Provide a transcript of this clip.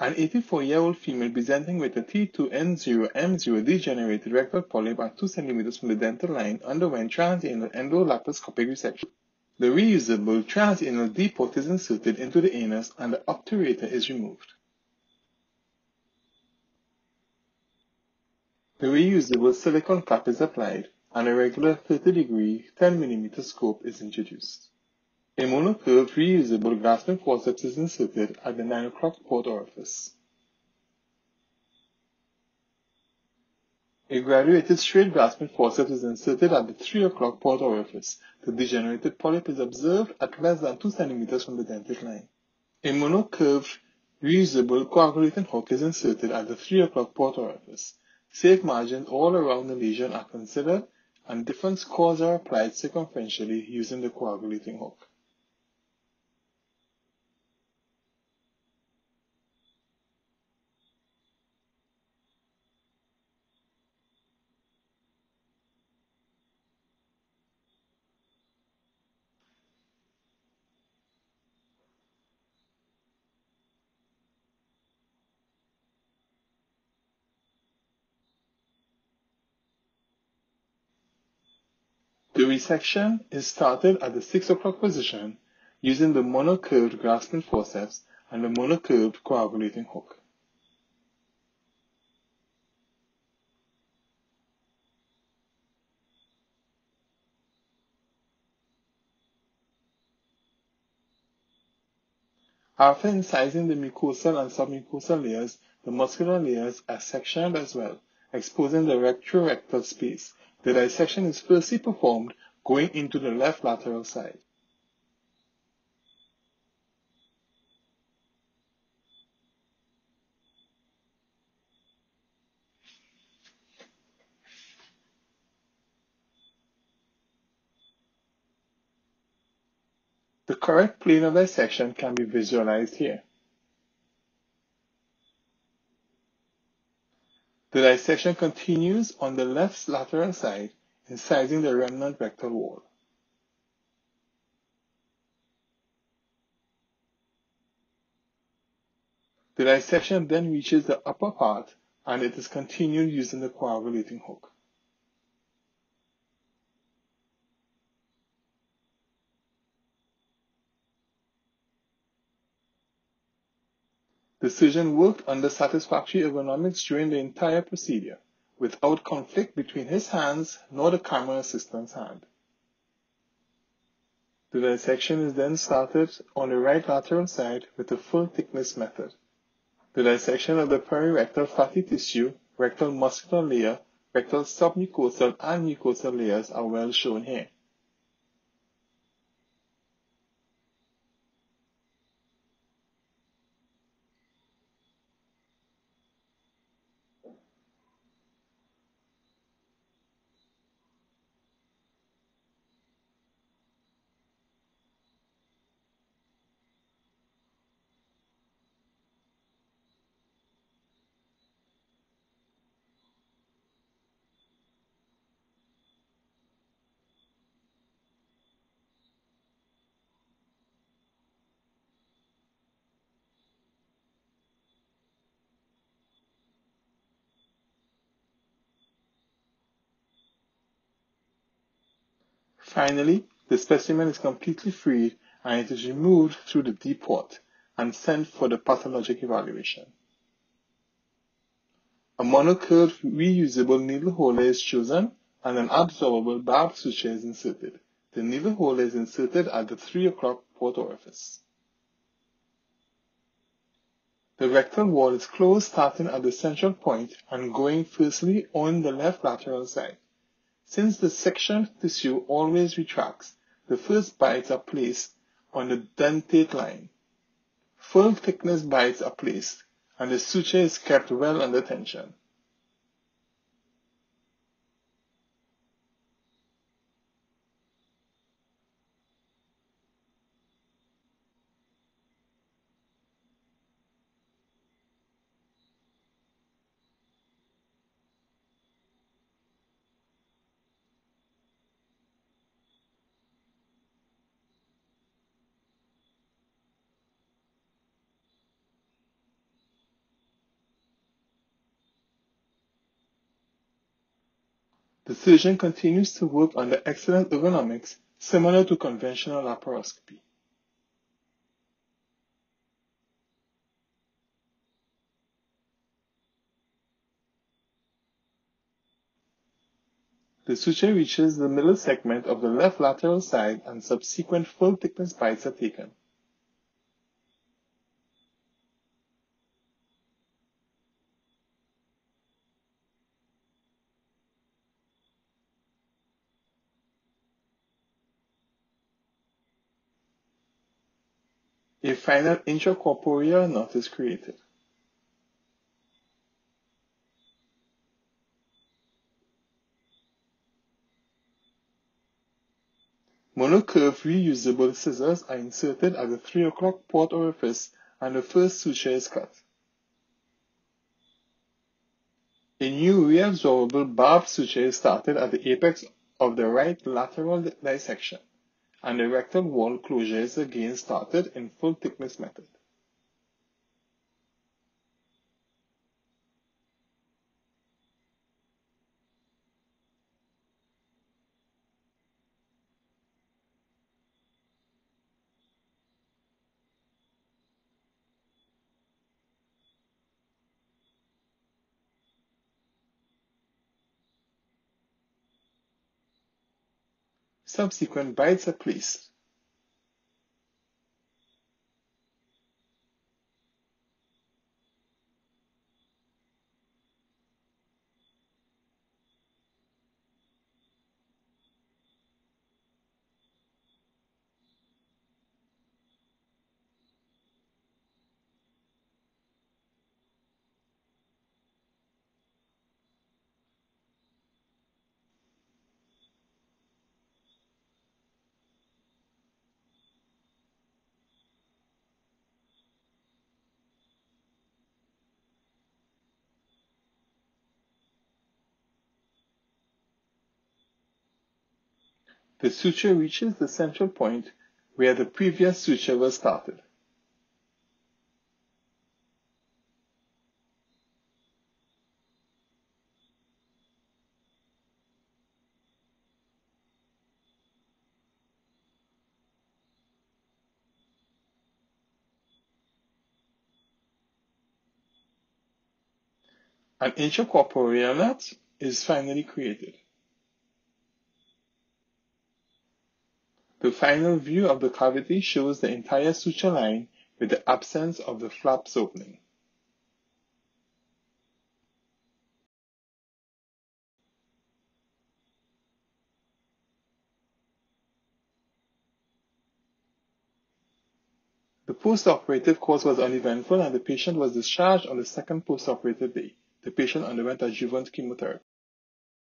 An 84-year-old female presenting with a T2N0M0 degenerated rectal polyp at 2 cm from the dentate line underwent transanal endolaparoscopic resection. The reusable transanal depot is inserted into the anus and the obturator is removed. The reusable silicone cap is applied and a regular 30 degree 10 mm scope is introduced. A monocurved reusable grasping forceps is inserted at the 9 o'clock port orifice. A graduated straight grasping forceps is inserted at the 3 o'clock port orifice. The degenerated polyp is observed at less than 2 cm from the dentate line. A monocurved reusable coagulating hook is inserted at the 3 o'clock port orifice. Safe margins all around the lesion are considered and different scores are applied circumferentially using the coagulating hook. Resection is started at the 6 o'clock position using the monocurved grasping forceps and the monocurved coagulating hook. After incising the mucosal and submucosal layers, the muscular layers are sectioned as well, exposing the retrorectal space the dissection is firstly performed going into the left lateral side. The correct plane of dissection can be visualized here. The dissection continues on the left lateral side, incising the remnant rectal wall. The dissection then reaches the upper part and it is continued using the coagulating hook. The surgeon worked under satisfactory ergonomics during the entire procedure, without conflict between his hands nor the camera assistant's hand. The dissection is then started on the right lateral side with the full thickness method. The dissection of the perirectal fatty tissue, rectal muscular layer, rectal submucosal and mucosal layers are well shown here. Finally, the specimen is completely freed and it is removed through the depot and sent for the pathologic evaluation. A monocurved reusable needle holder is chosen and an absorbable barbed suture is inserted. The needle holder is inserted at the 3 o'clock port orifice. The rectal wall is closed starting at the central point and going firstly on the left lateral side. Since the section sectioned tissue always retracts, the first bites are placed on the dentate line. Full thickness bites are placed, and the suture is kept well under tension. The surgeon continues to work under excellent ergonomics similar to conventional laparoscopy. The suture reaches the middle segment of the left lateral side and subsequent full thickness bites are taken. A final intracorporeal knot is created. Monocurve reusable scissors are inserted at the 3 o'clock port orifice and the first suture is cut. A new reabsorbable barbed suture is started at the apex of the right lateral dissection and the rectal wall closure is again started in full thickness method. Subsequent bites are placed. The suture reaches the central point where the previous suture was started. An intracorporeal knot is finally created. The final view of the cavity shows the entire suture line with the absence of the flaps opening. The post-operative course was uneventful and the patient was discharged on the second post-operative day. The patient underwent adjuvant chemotherapy.